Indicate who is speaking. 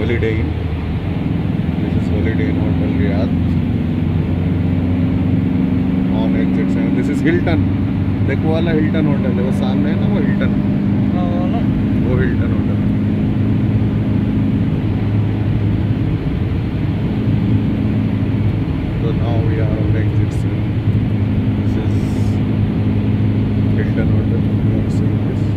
Speaker 1: holiday this is holiday hotel riyadh. On exit 7 this is hilton. dekho wala hilton hotel. hai wo samne hai na wo hilton
Speaker 2: ha wala
Speaker 1: wo hilton hotel. This is Hilton Hotel.